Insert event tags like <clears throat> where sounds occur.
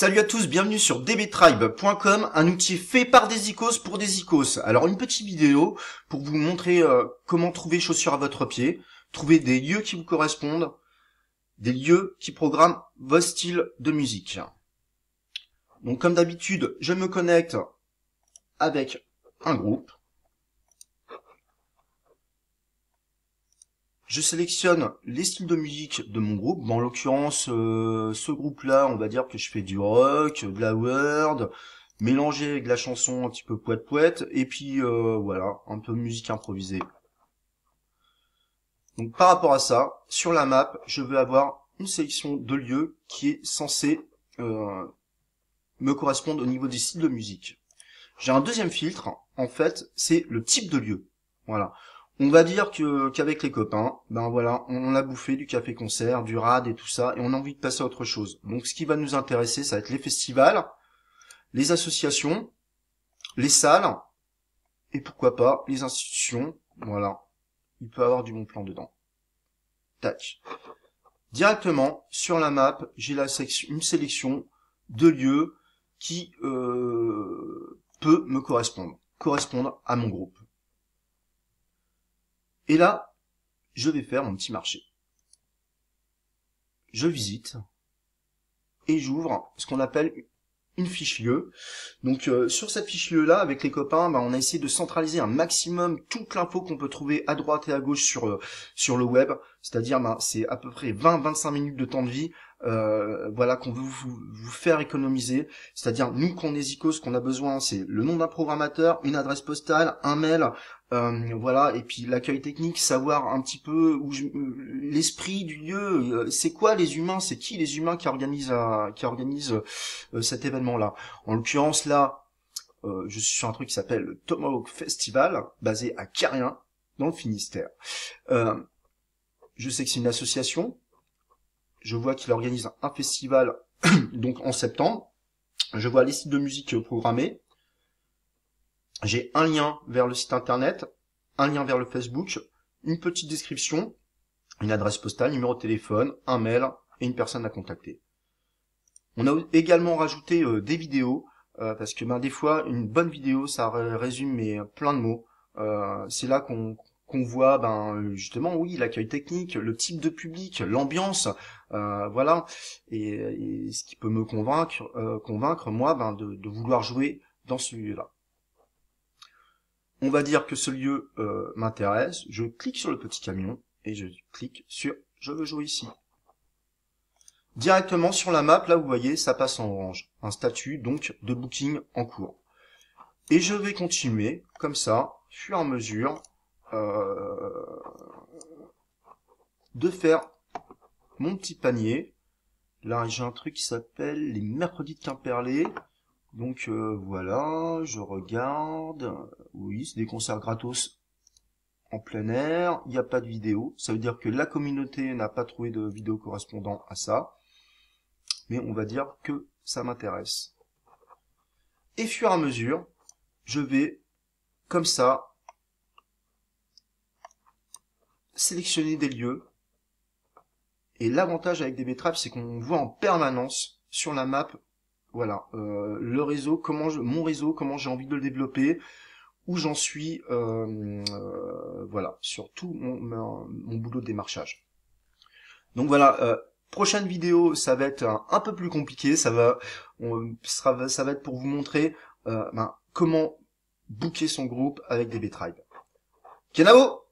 Salut à tous, bienvenue sur dbtribe.com, un outil fait par des icos pour des icos. Alors une petite vidéo pour vous montrer euh, comment trouver chaussures à votre pied, trouver des lieux qui vous correspondent, des lieux qui programment vos styles de musique. Donc comme d'habitude, je me connecte avec un groupe. Je sélectionne les styles de musique de mon groupe. en l'occurrence, euh, ce groupe-là, on va dire que je fais du rock, de la word, mélangé avec de la chanson un petit peu poète poète, et puis euh, voilà, un peu musique improvisée. Donc par rapport à ça, sur la map, je veux avoir une sélection de lieux qui est censée euh, me correspondre au niveau des styles de musique. J'ai un deuxième filtre, en fait, c'est le type de lieu. Voilà. On va dire que qu'avec les copains, ben voilà, on a bouffé du café-concert, du rad et tout ça, et on a envie de passer à autre chose. Donc ce qui va nous intéresser, ça va être les festivals, les associations, les salles, et pourquoi pas les institutions. Voilà, il peut avoir du bon plan dedans. Tac. Directement sur la map, j'ai une sélection de lieux qui euh, peut me correspondre, correspondre à mon groupe. Et là, je vais faire mon petit marché. Je visite et j'ouvre ce qu'on appelle une fiche lieu. Donc euh, sur cette fiche lieu là, avec les copains, bah, on a essayé de centraliser un maximum toute l'info qu'on peut trouver à droite et à gauche sur euh, sur le web. C'est-à-dire, bah, c'est à peu près 20-25 minutes de temps de vie euh, voilà qu'on veut vous, faire économiser. C'est-à-dire nous qu'on est Zico, ce qu'on a besoin, c'est le nom d'un programmateur, une adresse postale, un mail, euh, voilà, et puis l'accueil technique, savoir un petit peu où euh, l'esprit du lieu, c'est quoi les humains, c'est qui les humains qui organisent qui organisent cet événement-là. En l'occurrence là, je suis sur un truc qui s'appelle le Tomahawk Festival, basé à Carien, dans le Finistère. je sais que c'est une association, je vois qu'il organise un festival <clears throat> donc en septembre. Je vois les sites de musique programmés. J'ai un lien vers le site internet, un lien vers le Facebook, une petite description, une adresse postale, numéro de téléphone, un mail et une personne à contacter. On a également rajouté euh, des vidéos euh, parce que ben, des fois une bonne vidéo ça résume mais plein de mots. Euh, c'est là qu'on qu'on voit ben justement oui l'accueil technique, le type de public, l'ambiance, euh, voilà, et, ce qui peut me convaincre, euh, convaincre moi ben, de, vouloir jouer dans ce lieu-là. On va dire que ce lieu euh, m'intéresse, je clique sur le petit camion et je clique sur je veux jouer ici. Directement sur la map, là vous voyez, ça passe en orange, un statut donc de booking en cours. Et je vais continuer comme ça, fur et à mesure, de faire mon petit panier. Là, j'ai un truc qui s'appelle les mercredis de Quimperlé. Donc euh, voilà, je regarde. Oui, c'est des concerts gratos en plein air. Il n'y a pas de vidéo. Ça veut dire que la communauté n'a pas trouvé de vidéo correspondant à ça. Mais on va dire que ça m'intéresse. Et fur et à mesure, je vais, comme ça, sélectionner des lieux. Et l'avantage avec des traps c'est qu'on voit en permanence sur la map, voilà, euh, le réseau, comment je, mon réseau, comment j'ai envie de le développer, où j'en suis, euh, euh, voilà, sur tout mon, boulot de démarchage. Donc voilà, prochaine vidéo, ça va être un, peu plus compliqué, ça va, on, sera, ça va être pour vous montrer ben, comment booker son groupe avec des tribes Kenavo